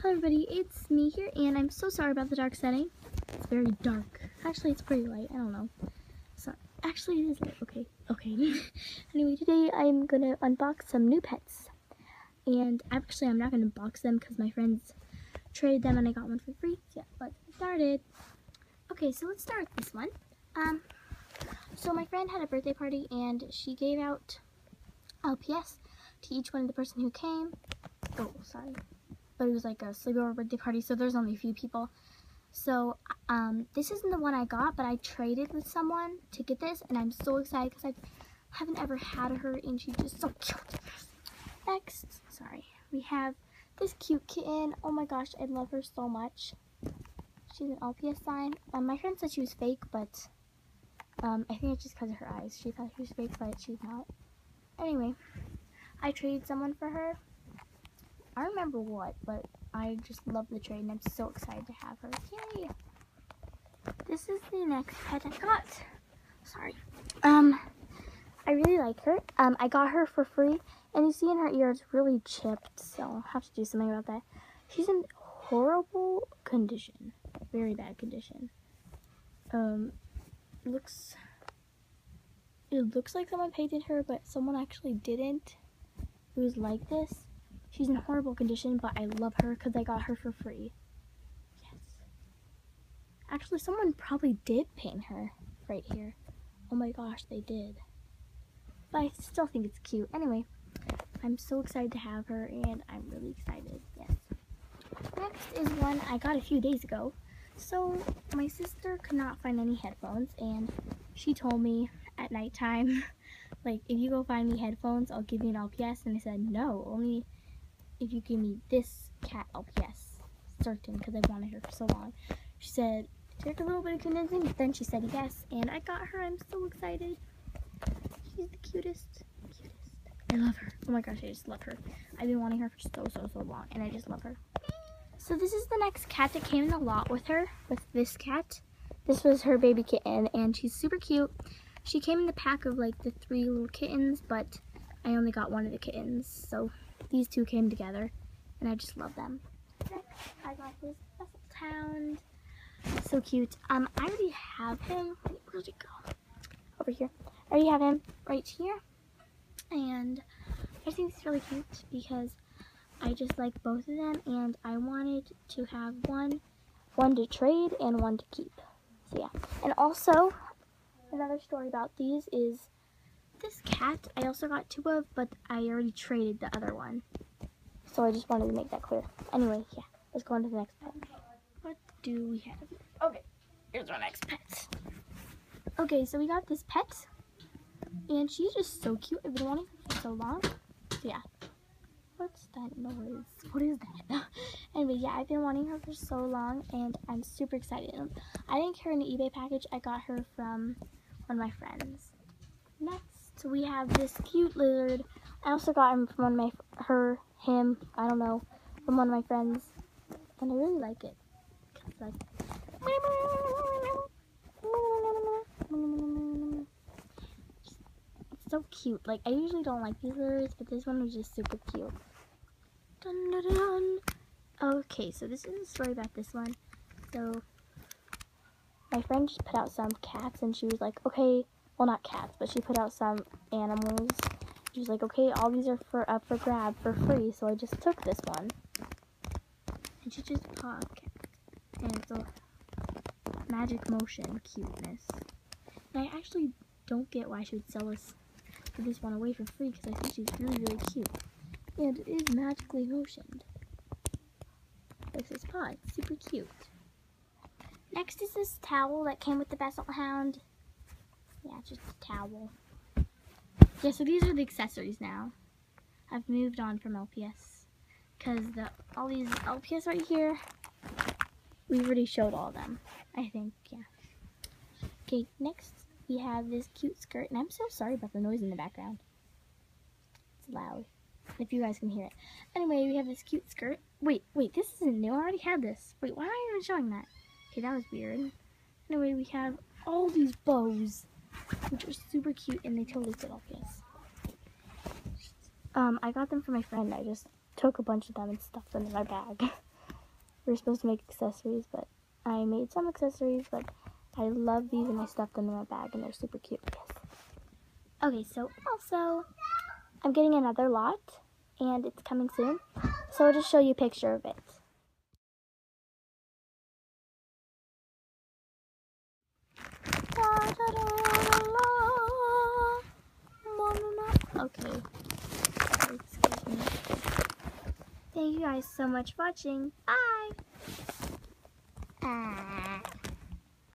Hello everybody, it's me here, and I'm so sorry about the dark setting. It's very dark. Actually, it's pretty light. I don't know. So, actually, it is light. Okay, okay. anyway, today I'm gonna unbox some new pets, and actually, I'm not gonna box them because my friends traded them and I got one for free. Yeah, let's get started. Okay, so let's start with this one. Um, so my friend had a birthday party, and she gave out LPS to each one of the person who came. Oh, sorry but it was like a sleepover birthday party, so there's only a few people. So, um, this isn't the one I got, but I traded with someone to get this, and I'm so excited because I haven't ever had her, and she's just so cute. Next, sorry, we have this cute kitten. Oh my gosh, I love her so much. She's an LPS sign. Um, my friend said she was fake, but um, I think it's just because of her eyes. She thought she was fake, but she's not. Anyway, I traded someone for her. I remember what, but I just love the trade and I'm so excited to have her. Yay! This is the next pet I got. Sorry. Um, I really like her. Um, I got her for free, and you see in her ear it's really chipped, so I'll have to do something about that. She's in horrible condition. Very bad condition. Um, looks... It looks like someone painted her, but someone actually didn't. It was like this. She's in horrible condition, but I love her because I got her for free. Yes. Actually, someone probably did paint her right here. Oh my gosh, they did. But I still think it's cute. Anyway, I'm so excited to have her, and I'm really excited. Yes. Next is one I got a few days ago. So, my sister could not find any headphones, and she told me at nighttime, like, if you go find me headphones, I'll give you an LPS. And I said, no, only if you give me this cat LPS, certain, because I wanted her for so long. She said, took a little bit of convincing, but then she said yes, and I got her. I'm so excited. She's the cutest, cutest. I love her. Oh my gosh, I just love her. I've been wanting her for so, so, so long, and I just love her. So this is the next cat that came in the lot with her, with this cat. This was her baby kitten, and she's super cute. She came in the pack of like the three little kittens, but I only got one of the kittens, so these two came together, and I just love them. I got this Hound. So cute. Um, I already have him. Where'd he go? Over here. I already have him right here. And I think it's really cute because I just like both of them, and I wanted to have one, one to trade and one to keep. So yeah. And also, another story about these is this cat I also got two of, but I already traded the other one. So I just wanted to make that clear. Anyway, yeah, let's go on to the next pet. What do we have? Okay, here's our next pet. Okay, so we got this pet, and she's just so cute. I've been wanting her for so long. So yeah. What's that noise? What is that? anyway, yeah, I've been wanting her for so long, and I'm super excited. I didn't care in the eBay package. I got her from one of my friends. Next so we have this cute lizard. I also got him from one of my, her, him, I don't know, from one of my friends. And I really like it. It's like, it's so cute. Like, I usually don't like these lizards, but this one was just super cute. Dun, dun, dun. Okay, so this is a story about this one. So, my friend just put out some cats, and she was like, okay, well not cats, but she put out some animals. She's like, okay, all these are for up for grab for free, so I just took this one. And she just pawed cat, and it's a magic motion cuteness. And I actually don't get why she would sell us this one away for free because I think she's really, really cute. And it is magically motioned. This is pod, super cute. Next is this towel that came with the Basset Hound. Yeah, just a towel. Yeah, so these are the accessories now. I've moved on from LPS. Because the all these LPS right here, we already showed all of them. I think, yeah. Okay, next we have this cute skirt. And I'm so sorry about the noise in the background. It's loud. If you guys can hear it. Anyway, we have this cute skirt. Wait, wait, this isn't new. I already had this. Wait, why are you even showing that? Okay, that was weird. Anyway, we have all these bows which are super cute and they totally fit all yes. Um, I got them for my friend. I just took a bunch of them and stuffed them in my bag. we were supposed to make accessories, but I made some accessories, but I love these and I stuffed them in my bag and they're super cute. Yes. Okay, so also, I'm getting another lot and it's coming soon. So I'll just show you a picture of it. Okay. Thank you guys so much for watching. Bye. Ah.